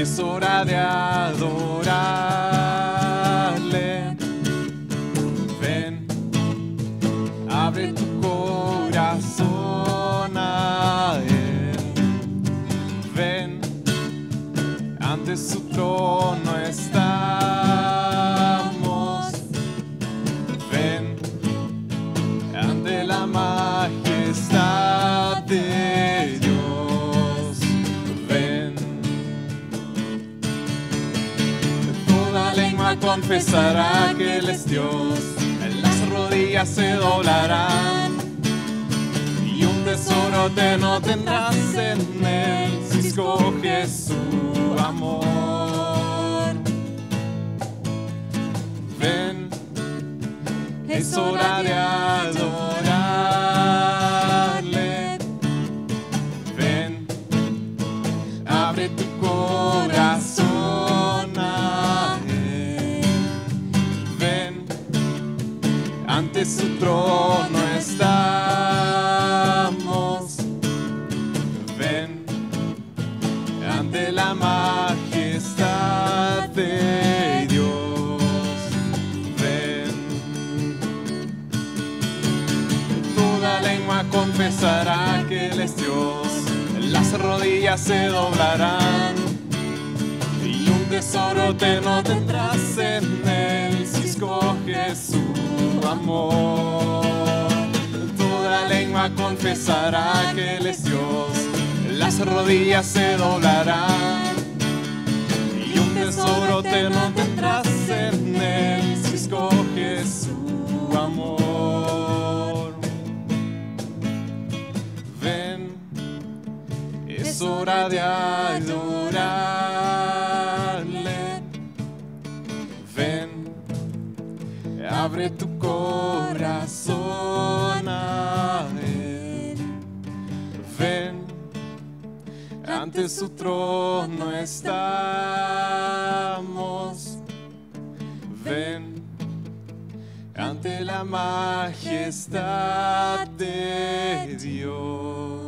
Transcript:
es hora de adorarle. Ven, abre tu corazón a Él. Ven, ante su trono estamos. Confesará que Él es Dios. Las rodillas se doblarán y un tesoro te no tendrás en Él si escoges su amor. Ven, es hora de adorarle. Ven, abre tu corazón ante su trono estamos. Ven, ante la majestad de Dios. Ven, toda lengua confesará que Él es Dios. Las rodillas se doblarán y un tesoro te no tendrás en Él si escoges su amor. Toda lengua confesará que Él es Dios. Las rodillas se doblarán y un tesoro te no tendrás en Él si escoges su amor. Ven, es hora de adorarle. Ven, abre tu corazón a Él. Ven, ante su trono estamos. Ven, ante la majestad de Dios.